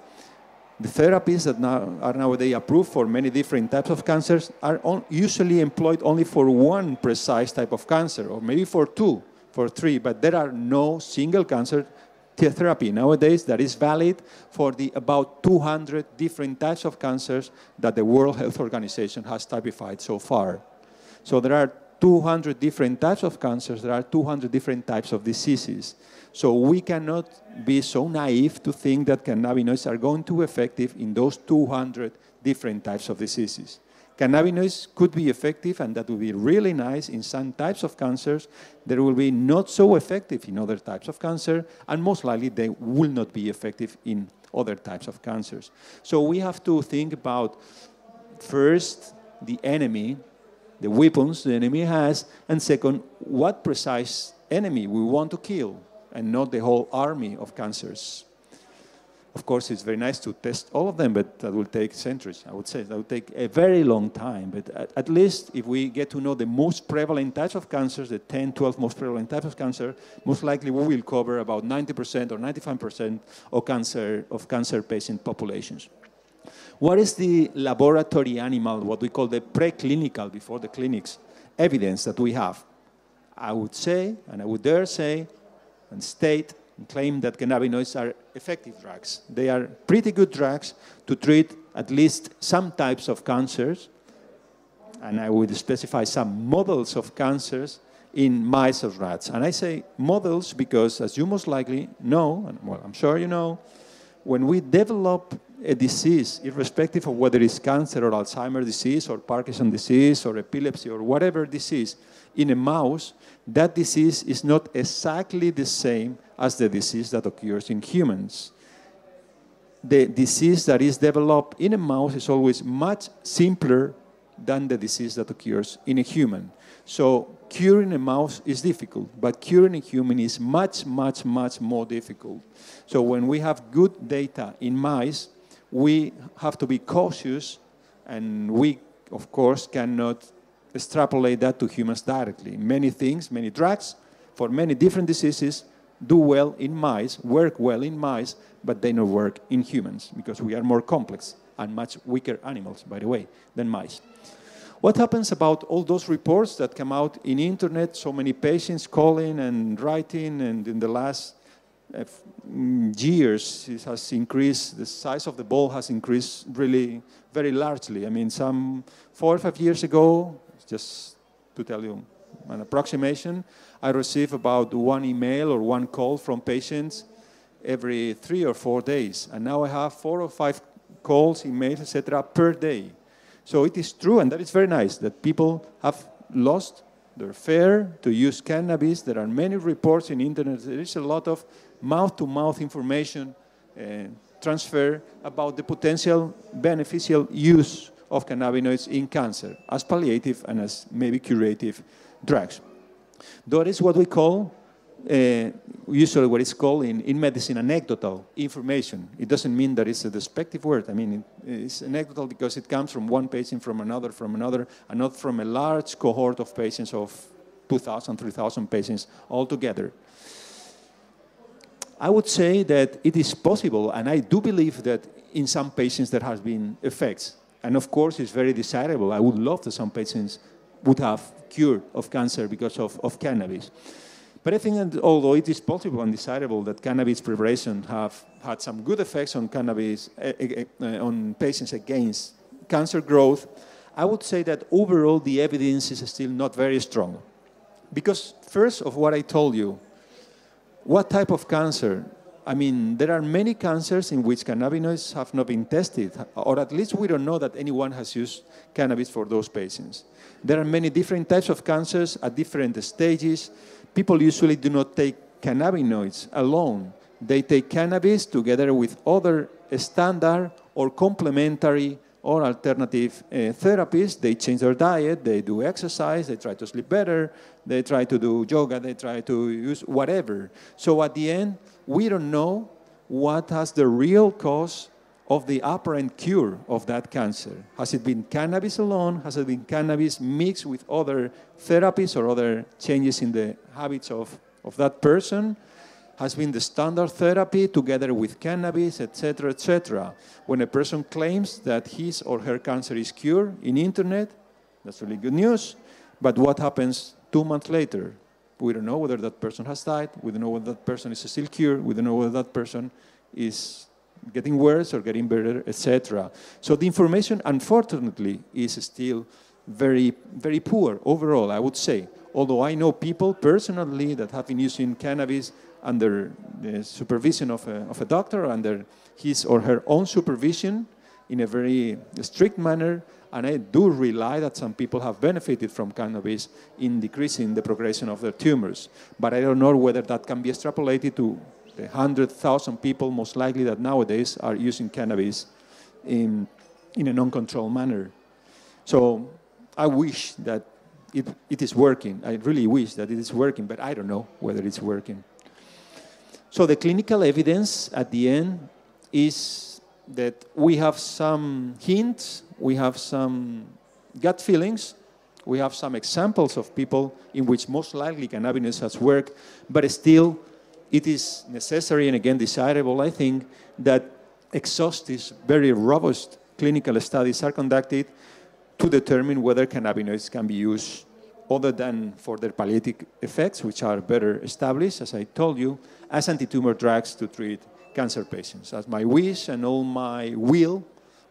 Speaker 1: the therapies that now are nowadays approved for many different types of cancers are usually employed only for one precise type of cancer, or maybe for two, for three, but there are no single cancer therapy nowadays that is valid for the about 200 different types of cancers that the World Health Organization has typified so far. So there are 200 different types of cancers, there are 200 different types of diseases. So we cannot be so naive to think that cannabinoids are going to be effective in those 200 different types of diseases. Cannabinoids could be effective, and that would be really nice in some types of cancers. They will be not so effective in other types of cancer, and most likely they will not be effective in other types of cancers. So we have to think about first the enemy the weapons the enemy has, and second, what precise enemy we want to kill, and not the whole army of cancers. Of course, it's very nice to test all of them, but that will take centuries, I would say. That will take a very long time. But at, at, least if we get to know the most prevalent types of cancers, the 10, 12 most prevalent types of cancer, most likely we will cover about 90% or 95% of cancer, of cancer patient populations. What is the laboratory animal, what we call the preclinical, before the clinics, evidence that we have? I would say, and I would dare say, and state and claim that cannabinoids are effective drugs. They are pretty good drugs to treat at least some types of cancers, and I would specify some models of cancers in mice or rats. And I say models because, as you most likely know, and well, I'm sure you know, when we develop a disease, irrespective of whether it's cancer or Alzheimer's disease or Parkinson's disease or epilepsy or whatever disease, in a mouse, that disease is not exactly the same as the disease that occurs in humans. The disease that is developed in a mouse is always much simpler than the disease that occurs in a human. So curing a mouse is difficult, but curing a human is much, much, much more difficult. So when we have good data in mice, we have to be cautious, and we, of course, cannot extrapolate that to humans directly. Many things, many drugs, for many different diseases, do well in mice, work well in mice, but they don't work in humans because we are more complex and much weaker animals, by the way, than mice. What happens about all those reports that come out in internet, so many patients calling and writing, and in the last Mm, years it has increased, the size of the ball has increased really very largely. I mean, some four or five years ago, just to tell you an approximation, I receive about one email or one call from patients every three or four days. And now I have four or five calls, emails, etc., per day. So it is true, and that is very nice, that people have lost their fear to use cannabis. There are many reports in internet. There is a lot of mouth-to-mouth information uh, transfer about the potential beneficial use of cannabinoids in cancer as palliative and as maybe curative drugs. That is what we call uh, usually what is called in, in medicine anecdotal information. It doesn't mean that it's a despective word. I mean, it, it's anecdotal because it comes from one patient, from another, from another, and not from a large cohort of patients of 2,000, 3,000 patients altogether. I would say that it is possible, and I do believe that in some patients there has been effects. And of course, it's very desirable. I would love that some patients would have cured of cancer because of, of cannabis. But I think that although it is possible and desirable that cannabis preparation have had some good effects on cannabis uh, uh, on patients against cancer growth, I would say that overall the evidence is still not very strong. Because first of what I told you, what type of cancer? I mean, there are many cancers in which cannabinoids have not been tested, or at least we don't know that anyone has used cannabis for those patients. There are many different types of cancers at different stages people usually do not take cannabinoids alone. They take cannabis together with other standard or complementary or alternative uh, therapies. They change their diet, they do exercise, they try to sleep better, they try to do yoga, they try to use whatever. So at the end, we don't know what has the real cause of the apparent cure of that cancer. Has it been cannabis alone? Has it been cannabis mixed with other therapies or other changes in the habits of, of that person? Has been the standard therapy together with cannabis, etc., etc. When a person claims that his or her cancer is cured in internet, that's really good news. But what happens two months later? We don't know whether that person has died. We don't know whether that person is still cured. We don't know whether that person is getting worse or getting better, etc. So the information, unfortunately, is still very, very poor overall, I would say. Although I know people personally that have been using cannabis under the supervision of a, of a doctor, under his or her own supervision in a very strict manner, and I do rely that some people have benefited from cannabis in decreasing the progression of their tumors. But I don't know whether that can be extrapolated to the 100,000 people most likely that nowadays are using cannabis in, in a non-controlled manner. So I wish that it, it is working. I really wish that it is working, but I don't know whether it's working. So the clinical evidence at the end is that we have some hints, we have some gut feelings, we have some examples of people in which most likely cannabis has worked, but still it is necessary and again desirable, I think, that exhaustive, very robust clinical studies are conducted to determine whether cannabinoids can be used other than for their palliative effects, which are better established, as I told you, as anti-tumor drugs to treat cancer patients. As my wish and all my will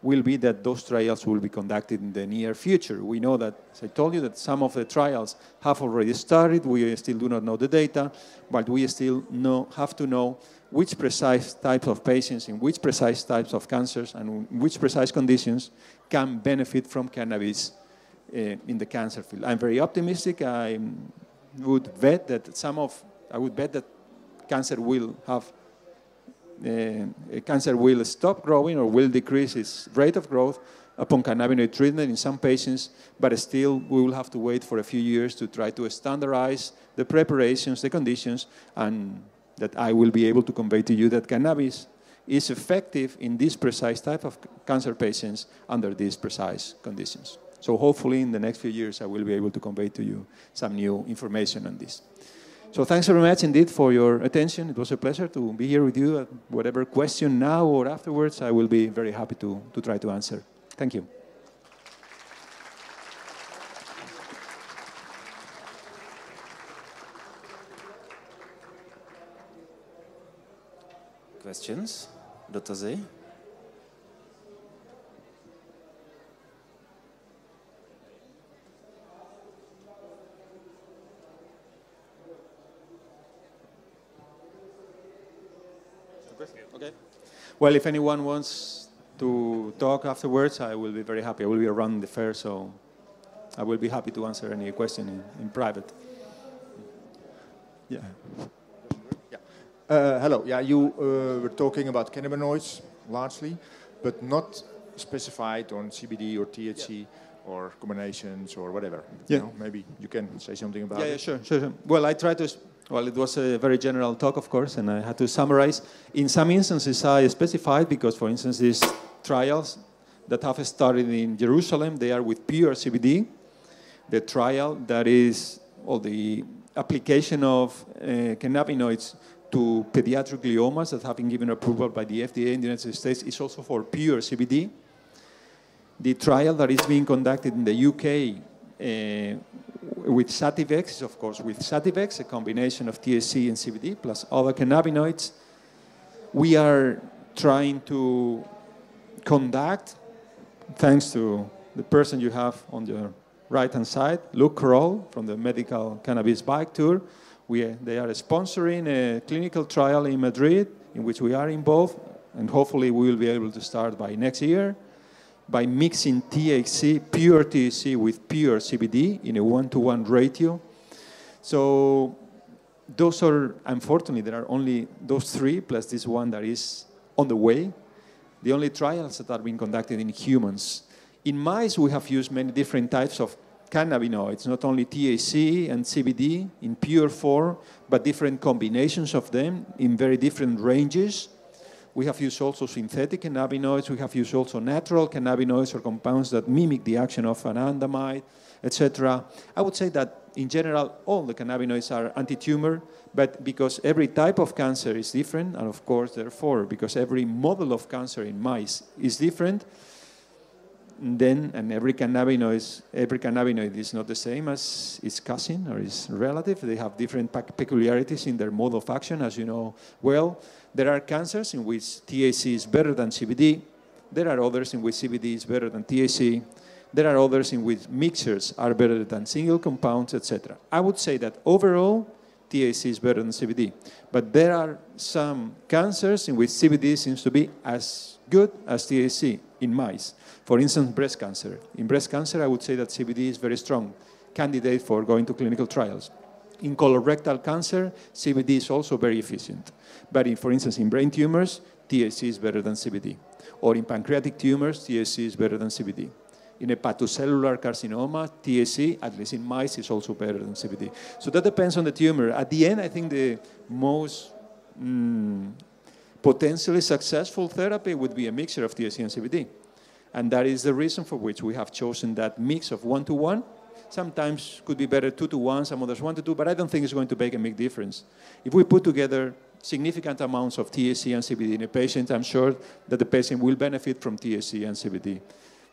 Speaker 1: will be that those trials will be conducted in the near future. We know that, as I told you, that some of the trials have already started. We still do not know the data, but we still know, have to know which precise types of patients in which precise types of cancers and which precise conditions can benefit from cannabis in the cancer field. I'm very optimistic. I would bet that some of, I would bet that cancer will have uh, cancer will stop growing or will decrease its rate of growth upon cannabinoid treatment in some patients, but still we will have to wait for a few years to try to standardize the preparations, the conditions, and that I will be able to convey to you that cannabis is effective in this precise type of cancer patients under these precise conditions. So hopefully in the next few years, I will be able to convey to you some new information on this. So thanks very much indeed for your attention. It was a pleasure to be here with you. Uh, whatever question now or afterwards, I will be very happy to, to try to answer. Thank you.
Speaker 2: Questions? Dotazy?
Speaker 1: Well, if anyone wants to talk afterwards, I will be very happy. I will be around the fair, so I will be happy to answer any question in, in private.
Speaker 3: Yeah. Yeah. Uh, hello. Yeah, you uh, were talking about cannabinoids largely, but not specified on CBD or THC. Or combinations or whatever.
Speaker 1: Yeah.
Speaker 3: You know, maybe you can say something about
Speaker 1: Yeah,
Speaker 3: it.
Speaker 1: yeah, sure, sure, sure. Well, I tried to. Well, it was a very general talk, of course, and I had to summarize. In some instances, I specified because, for instance, these trials that have started in Jerusalem, they are with pure CBD. The trial that is, well, the application of uh, cannabinoids to pediatric gliomas that have been given approval by the FDA in the United States is also for pure CBD. The trial that is being conducted in the UK uh, with Sativex of course, with Sativex, a combination of THC and CBD plus other cannabinoids. We are trying to conduct, thanks to the person you have on your right-hand side, Luc Krol from the Medical Cannabis Bike Tour. We, they are sponsoring a clinical trial in Madrid in which we are involved, and hopefully we will be able to start by next year by mixing THC, pure THC with pure CBD in a one-to-one ratio. So those are, unfortunately, there are only those three plus this one that is on the way. The only trials that are being conducted in humans. In mice, we have used many different types of cannabinoids, not only THC and CBD in pure form, but different combinations of them in very different ranges. We have used also synthetic cannabinoids. We have used also natural cannabinoids or compounds that mimic the action of anandamide, etc. I would say that in general, all the cannabinoids are anti-tumor, but because every type of cancer is different, and of course, therefore, because every model of cancer in mice is different, then and every cannabinoid, every cannabinoid is not the same as its cousin or its relative. They have different peculiarities in their mode of action, as you know well. There are cancers in which THC is better than CBD. There are others in which CBD is better than THC. There are others in which mixers are better than single compounds, etc. I would say that overall, THC is better than CBD. But there are some cancers in which CBD seems to be as good as THC in mice. For instance, breast cancer. In breast cancer, I would say that CBD is very strong candidate for going to clinical trials. In colorectal cancer, CBD is also very efficient. But in, for instance, in brain tumors, THC is better than CBD. Or in pancreatic tumors, THC is better than CBD. In hepatocellular carcinoma, THC, at least in mice, is also better than CBD. So that depends on the tumor. At the end, I think the most mm, potentially successful therapy would be a mixture of THC and CBD. And that is the reason for which we have chosen that mix of one to one. Sometimes could be better two to one, some others one to two, but I don't think it's going to make a big difference. If we put together significant amounts of THC and CBD in a patient, I'm sure that the patient will benefit from THC and CBD.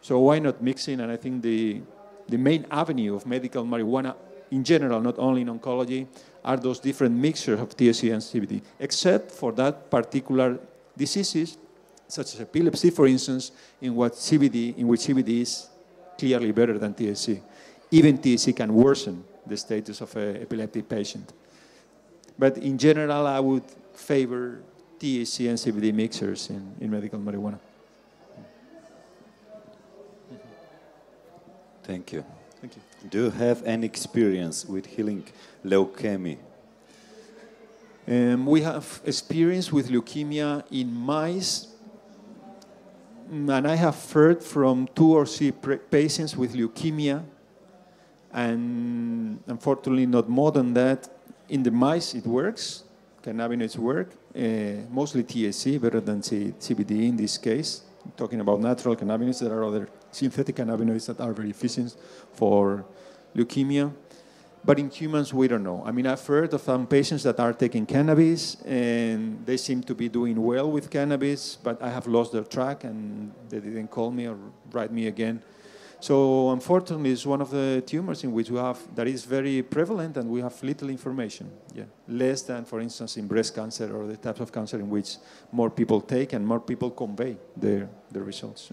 Speaker 1: So why not mixing? And I think the, the main avenue of medical marijuana in general, not only in oncology, are those different mixtures of THC and CBD, except for that particular diseases, such as epilepsy, for instance, in what CBD, in which CBD is clearly better than THC. Even THC can worsen the status of an epileptic patient. But in general, I would favor THC and CBD mixers in, in medical marijuana.
Speaker 4: Thank you.
Speaker 1: Thank you.
Speaker 4: Do you have any experience with healing leukemia?
Speaker 1: Um, we have experience with leukemia in mice, Mm, and I have heard from two or three patients with leukemia, and unfortunately, not more than that. In the mice, it works. Cannabinoids work, uh, mostly THC, better than C- CBD in this case. talking about natural cannabinoids, there are other synthetic cannabinoids that are very efficient for leukemia. But in humans, we don't know. I mean, I've heard of some patients that are taking cannabis and they seem to be doing well with cannabis, but I have lost their track and they didn't call me or write me again. So unfortunately, it's one of the tumors in which we have that is very prevalent and we have little information. Yeah, less than, for instance, in breast cancer or the types of cancer in which more people take and more people convey their, their results.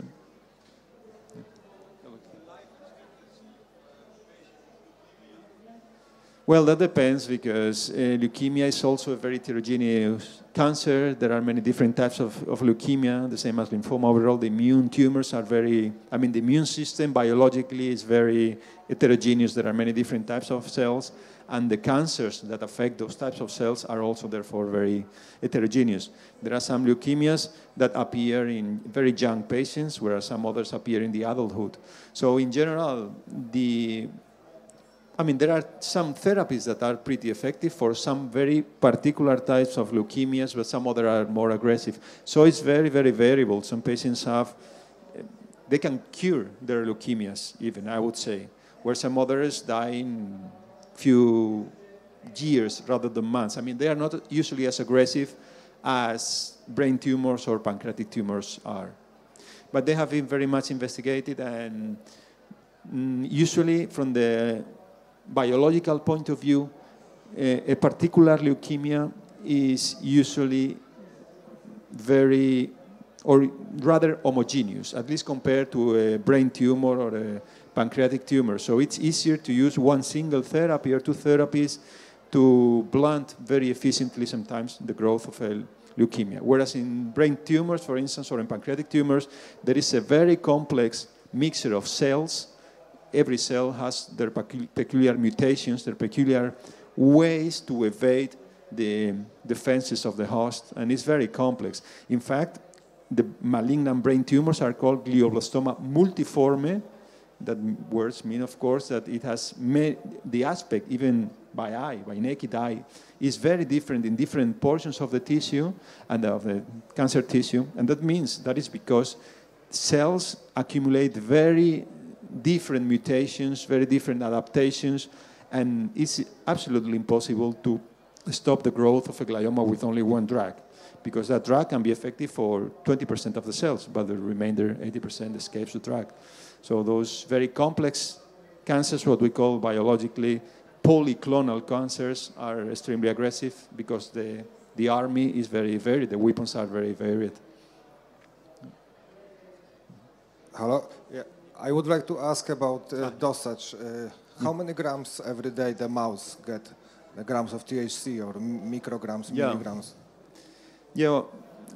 Speaker 1: Well, that depends because uh, leukemia is also a very heterogeneous cancer. There are many different types of, of leukemia, the same as lymphoma. Overall, the immune tumors are very, I mean, the immune system biologically is very heterogeneous. There are many different types of cells, and the cancers that affect those types of cells are also, therefore, very heterogeneous. There are some leukemias that appear in very young patients, whereas some others appear in the adulthood. So, in general, the I mean, there are some therapies that are pretty effective for some very particular types of leukemias, but some other are more aggressive. So it's very, very variable. Some patients have, they can cure their leukemias, even, I would say, where some others die in few years rather than months. I mean, they are not usually as aggressive as brain tumors or pancreatic tumors are. But they have been very much investigated, and mm, usually from the biological point of view, a, a particular leukemia is usually very, or rather homogeneous, at least compared to a brain tumor or a pancreatic tumor. So it's easier to use one single therapy or two therapies to blunt very efficiently sometimes the growth of a leukemia. Whereas in brain tumors, for instance, or in pancreatic tumors, there is a very complex mixture of cells every cell has their peculiar mutations, their peculiar ways to evade the defenses of the host, and it's very complex. In fact, the malignant brain tumors are called glioblastoma multiforme. That words mean, of course, that it has made the aspect, even by eye, by naked eye, is very different in different portions of the tissue and of the cancer tissue. And that means that is because cells accumulate very different mutations, very different adaptations, and it's absolutely impossible to stop the growth of a glioma with only one drug because that drug can be effective for 20% of the cells, but the remainder, 80%, escapes the drug. So those very complex cancers, what we call biologically polyclonal cancers, are extremely aggressive because the, the army is very varied, the weapons are very varied.
Speaker 5: Hello. Yeah. I would like to ask about uh, dosage. Uh, how many grams every day the mouse get? The grams of THC or micrograms,
Speaker 1: yeah.
Speaker 5: milligrams?
Speaker 1: Yeah,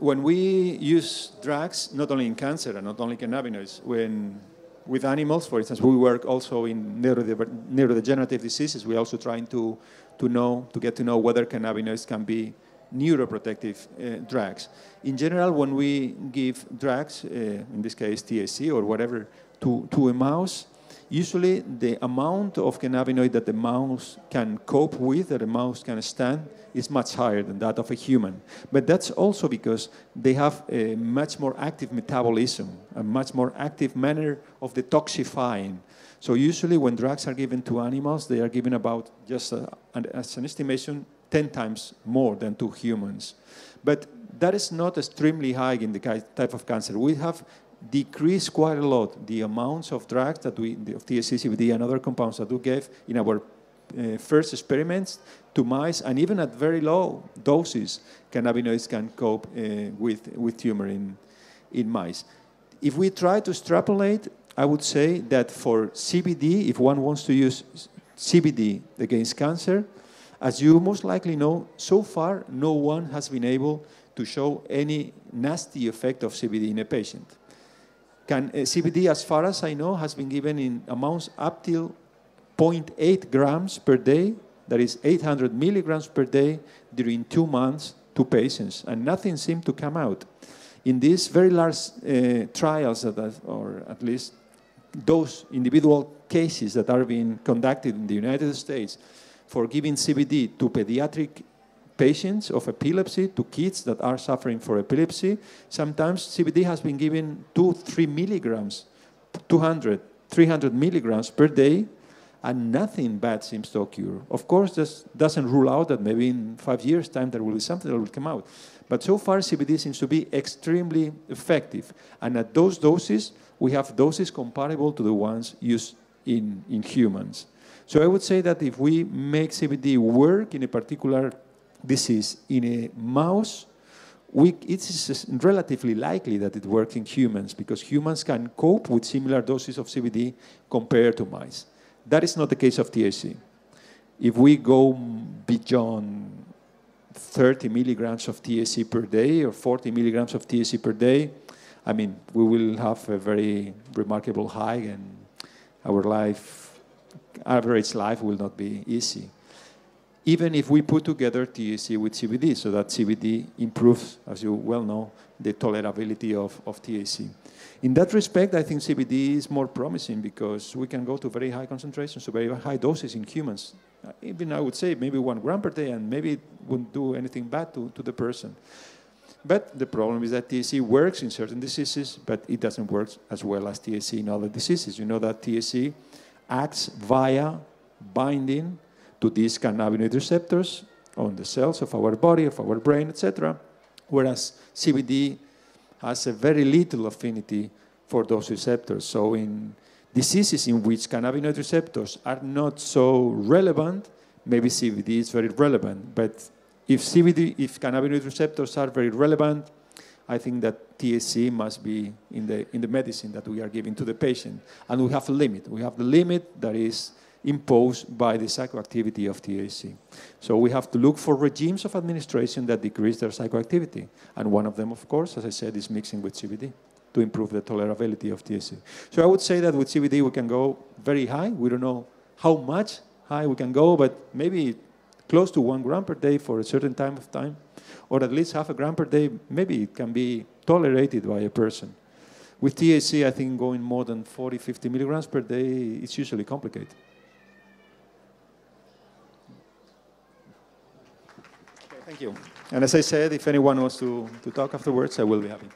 Speaker 1: when we use drugs, not only in cancer and not only cannabinoids, when with animals, for instance, we work also in neurodegenerative diseases. We're also trying to, to know, to get to know whether cannabinoids can be neuroprotective uh, drugs. In general, when we give drugs, uh, in this case THC or whatever, to, to a mouse, usually the amount of cannabinoid that the mouse can cope with, that a mouse can stand, is much higher than that of a human. But that's also because they have a much more active metabolism, a much more active manner of detoxifying. So usually when drugs are given to animals, they are given about just a, as an estimation 10 times more than to humans. But that is not extremely high in the type of cancer. We have decreased quite a lot the amounts of drugs that we, of CBD, and other compounds that we gave in our uh, first experiments to mice, and even at very low doses, cannabinoids can cope uh, with, with tumor in, in mice. If we try to extrapolate, I would say that for CBD, if one wants to use CBD against cancer, as you most likely know, so far no one has been able to show any nasty effect of CBD in a patient. Can, uh, CBD, as far as I know, has been given in amounts up till 0.8 grams per day, that is 800 milligrams per day during two months to patients, and nothing seemed to come out. In these very large uh, trials, that, or at least those individual cases that are being conducted in the United States for giving CBD to pediatric patients of epilepsy to kids that are suffering for epilepsy. Sometimes CBD has been given two, three milligrams 200, 300 milligrams per day, and nothing bad seems to occur. Of course, this doesn't rule out that maybe in five years' time there will be something that will come out. But so far, CBD seems to be extremely effective. And at those doses, we have doses comparable to the ones used in, in humans. So I would say that if we make CBD work in a particular disease in a mouse, we, it is relatively likely that it works in humans because humans can cope with similar doses of CBD compared to mice. That is not the case of THC. If we go beyond 30 milligrams of THC per day or 40 milligrams of THC per day, I mean, we will have a very remarkable high and our life, average life will not be easy even if we put together THC with CBD, so that CBD improves, as you well know, the tolerability of, of THC. In that respect, I think CBD is more promising because we can go to very high concentrations, so very high doses in humans. Uh, even I would say maybe one gram per day, and maybe it wouldn't do anything bad to, to the person. But the problem is that THC works in certain diseases, but it doesn't work as well as THC in other diseases. You know that THC acts via binding to these cannabinoid receptors on the cells of our body, of our brain, etc., whereas CBD has a very little affinity for those receptors. So in diseases in which cannabinoid receptors are not so relevant, maybe CBD is very relevant. But if CBD, if cannabinoid receptors are very relevant, I think that THC must be in the, in the medicine that we are giving to the patient. And we have a limit. We have the limit that is imposed by the psychoactivity of THC. So we have to look for regimes of administration that decrease their psychoactivity. And one of them, of course, as I said, is mixing with CBD to improve the tolerability of THC. So I would say that with CBD we can go very high. We don't know how much high we can go, but maybe close to one gram per day for a certain time of time, or at least half a gram per day, maybe it can be tolerated by a person. With THC, I think going more than 40, 50 milligrams per day, it's usually complicated. Thank you. And as I said, if anyone wants to, to talk afterwards, I will be happy.